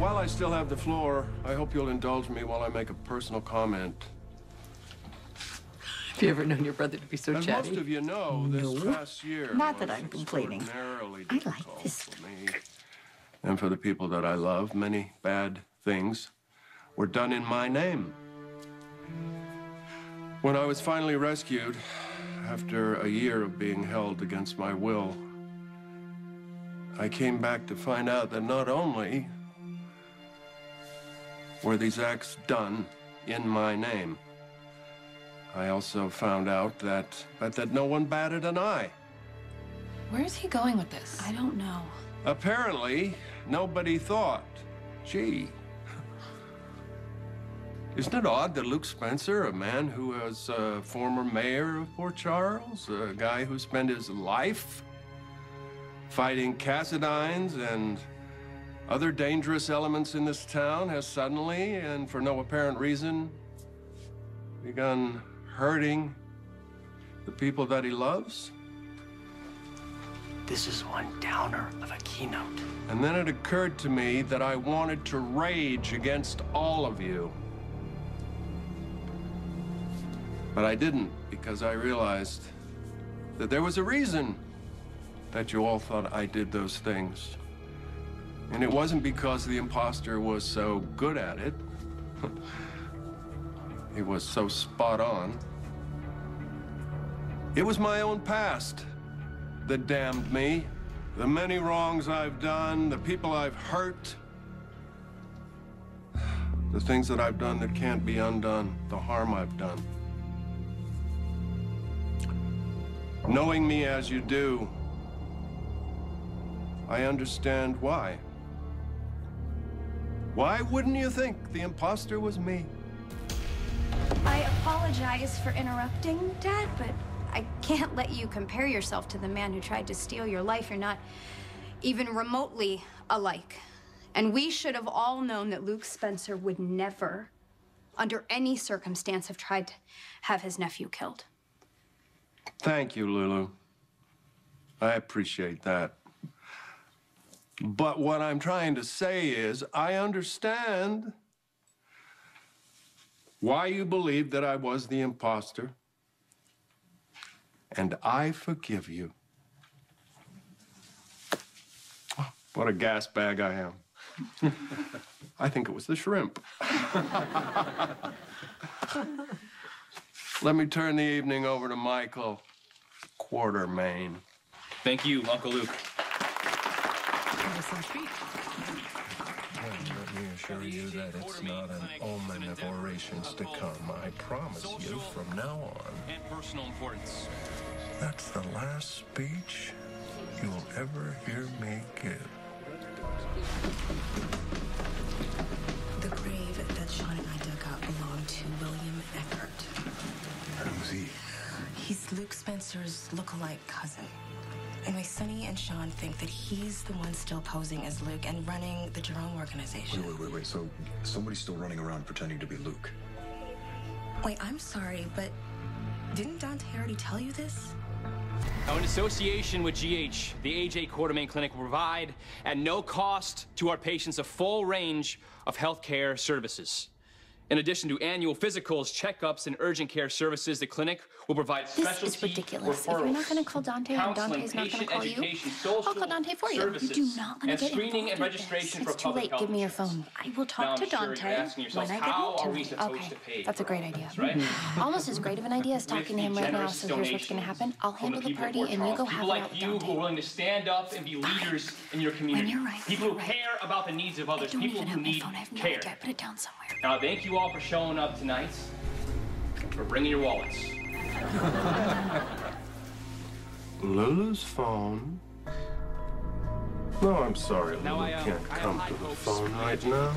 While I still have the floor, I hope you'll indulge me while I make a personal comment. Have you ever known your brother to be so As chatty? most of you know, this No. past year Not that I'm complaining. I like this for me. And for the people that I love, many bad things were done in my name. When I was finally rescued, after a year of being held against my will, I came back to find out that not only were these acts done in my name, I also found out that, that, that no one batted an eye. Where is he going with this? I don't know. Apparently, nobody thought, gee, isn't it odd that Luke Spencer, a man who was a former mayor of Port Charles, a guy who spent his life fighting Cassadines and other dangerous elements in this town, has suddenly, and for no apparent reason, begun hurting the people that he loves? This is one downer of a keynote. And then it occurred to me that I wanted to rage against all of you. But I didn't because I realized that there was a reason that you all thought I did those things. And it wasn't because the imposter was so good at it. he was so spot on. It was my own past that damned me. The many wrongs I've done, the people I've hurt, the things that I've done that can't be undone, the harm I've done. Knowing me as you do, I understand why. Why wouldn't you think the imposter was me? I apologize for interrupting, Dad, but I can't let you compare yourself to the man who tried to steal your life. You're not even remotely alike. And we should have all known that Luke Spencer would never, under any circumstance, have tried to have his nephew killed. Thank you, Lulu. I appreciate that. But what I'm trying to say is, I understand why you believed that I was the imposter. And I forgive you. Oh, what a gas bag I am. I think it was the shrimp. Let me turn the evening over to Michael Quartermaine. Thank you, Uncle Luke. That was some treat. Let me assure you that it's not an omen of orations to come. I promise you from now on, And personal importance. that's the last speech you'll ever hear me give. The grave that Sean and I dug up belonged to William Eckert. Who's he? He's Luke Spencer's look-alike cousin. Anyway, Sonny and Sean think that he's the one still posing as Luke and running the Jerome organization. Wait, wait, wait, wait. So somebody's still running around pretending to be Luke. Wait, I'm sorry, but didn't Dante already tell you this? Now, in association with GH, the AJ Quartermaine Clinic will provide at no cost to our patients a full range of healthcare services. In addition to annual physicals, checkups, and urgent care services, the clinic will provide This specialty is ridiculous. If you're not going to call Dante and Dante's not going to call you, I'll call Dante for you. You do not want and to get screening and registration this. for It's too late. Give me your phone. I will talk Now, to I'm sure Dante when I get home tonight. okay, to that's a great idea. this, right? Almost as great of an idea as talking to him right now. So here's what's going to happen. I'll the handle the people party, and you go have People it like out you who are Dante. willing to stand up and be leaders in your community. you're right, People who care about the needs of others. People who need phone. I have no care. I put it down somewhere. Now, thank you all for showing up tonight, for bringing your wallets. Lulu's phone? No, I'm sorry, Lulu I, uh, can't come to the phone right now.